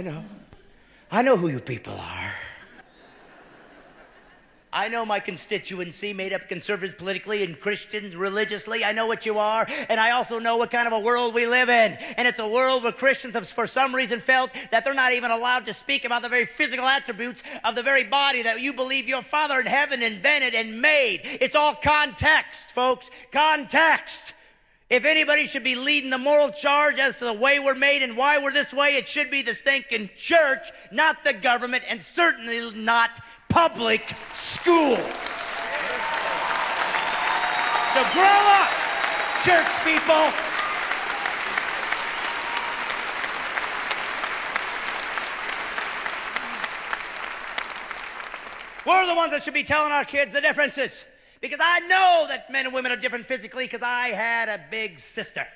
I know. I know who you people are. I know my constituency, made up conservatives politically and Christians religiously. I know what you are. And I also know what kind of a world we live in. And it's a world where Christians have, for some reason, felt that they're not even allowed to speak about the very physical attributes of the very body that you believe your Father in heaven invented and made. It's all context, folks. Context. If anybody should be leading the moral charge as to the way we're made and why we're this way, it should be the stinking church, not the government, and certainly not public schools. So grow up, church people. We're the ones that should be telling our kids the differences. Because I know that men and women are different physically because I had a big sister.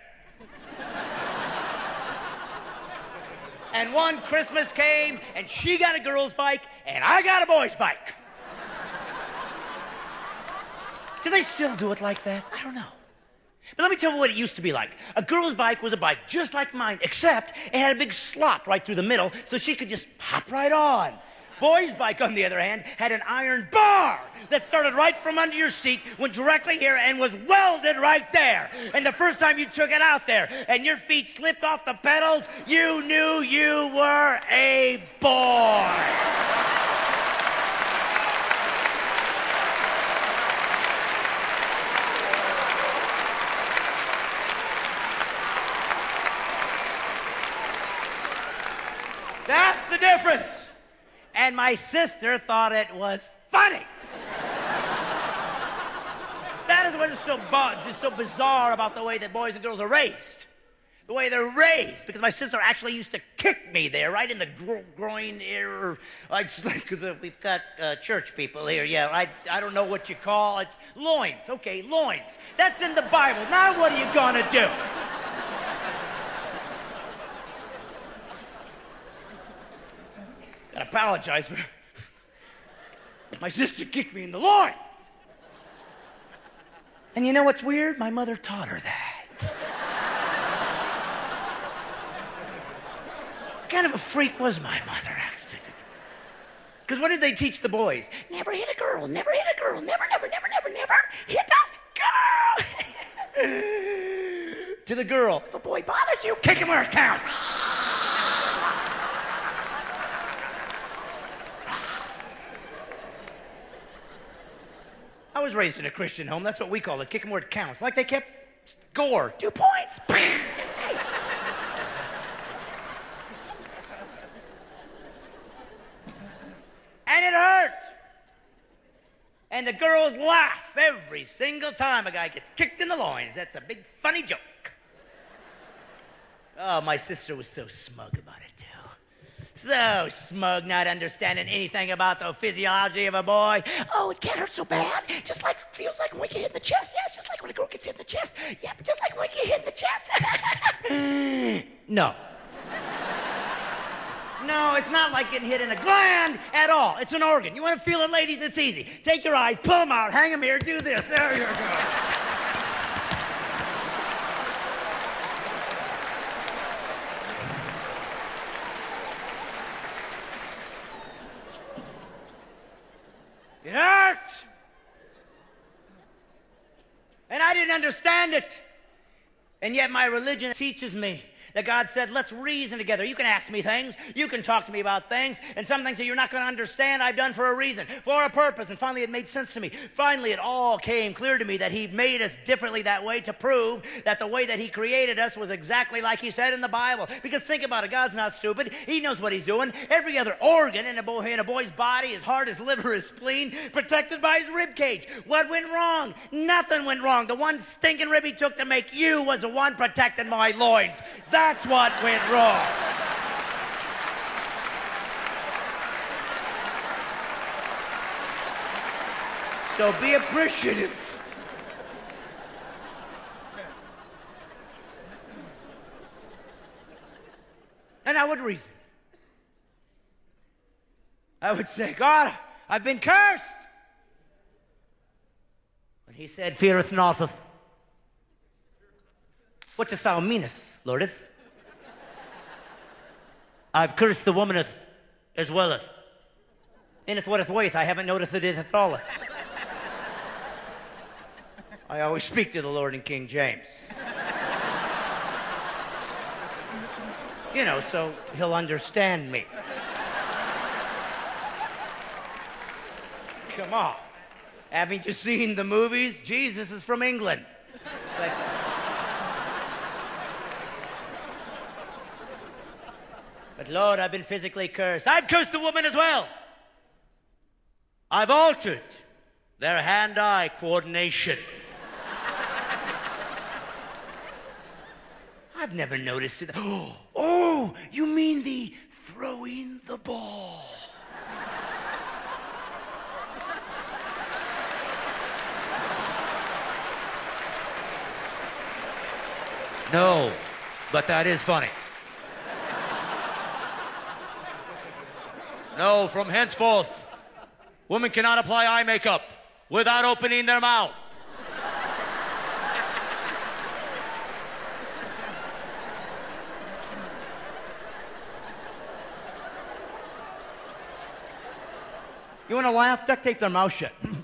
And one Christmas came and she got a girl's bike and I got a boy's bike. do they still do it like that? I don't know. But let me tell you what it used to be like. A girl's bike was a bike just like mine, except it had a big slot right through the middle so she could just hop right on. Boy's bike, on the other hand, had an iron bar that started right from under your seat, went directly here, and was welded right there. And the first time you took it out there and your feet slipped off the pedals, you knew you were a boy. That's the difference and my sister thought it was funny. that is what is so, just so bizarre about the way that boys and girls are raised. The way they're raised, because my sister actually used to kick me there, right in the gro- groin area. Because uh, we've got uh, church people here. Yeah, I, I don't know what you call it. Loins. Okay, loins. That's in the Bible. Now what are you to do? Apologize for. My sister kicked me in the loins. And you know what's weird? My mother taught her that. what kind of a freak was my mother, actually? Because what did they teach the boys? Never hit a girl, never hit a girl, never, never, never, never, never hit a girl. to the girl, if a boy bothers you, kick him where it counts. Was raised in a Christian home. That's what we call it. Kick 'em where it counts. Like they kept gore. Two points. and it hurt. And the girls laugh every single time a guy gets kicked in the loins. That's a big funny joke. Oh, my sister was so smug about it. So smug, not understanding anything about the physiology of a boy. Oh, it can't hurt so bad. Just like feels like when we get hit in the chest. Yeah, just like when a girl gets hit in the chest. Yeah, just like when we get hit in the chest. no. No, it's not like getting hit in a gland at all. It's an organ. You want to feel it, ladies? It's easy. Take your eyes, pull them out, hang them here, do this. There you go. It hurt. And I didn't understand it. And yet my religion teaches me that God said, let's reason together. You can ask me things. You can talk to me about things. And some things that you're not going to understand, I've done for a reason, for a purpose. And finally, it made sense to me. Finally, it all came clear to me that He made us differently that way to prove that the way that He created us was exactly like He said in the Bible. Because think about it God's not stupid. He knows what He's doing. Every other organ in a, boy, in a boy's body, his heart, his liver, his spleen, protected by his rib cage. What went wrong? Nothing went wrong. The one stinking rib He took to make you was the one protecting my loins. That that's what went wrong. So be appreciative. And I would reason. I would say, God, I've been cursed. But he said, Feareth not. Of what dost thou meaneth, Lordeth? I've cursed the womaneth as welleth. Inneth whateth waith, I haven't noticed it at all. I always speak to the Lord in King James. you know, so he'll understand me. Come on. Haven't you seen the movies? Jesus is from England. But, but Lord, I've been physically cursed. I've cursed the woman as well. I've altered their hand eye coordination. I've never noticed it. Oh, oh, you mean the throwing the ball? No, but that is funny. No, from henceforth, women cannot apply eye makeup without opening their mouth. You want to laugh? Duct tape their mouth shut.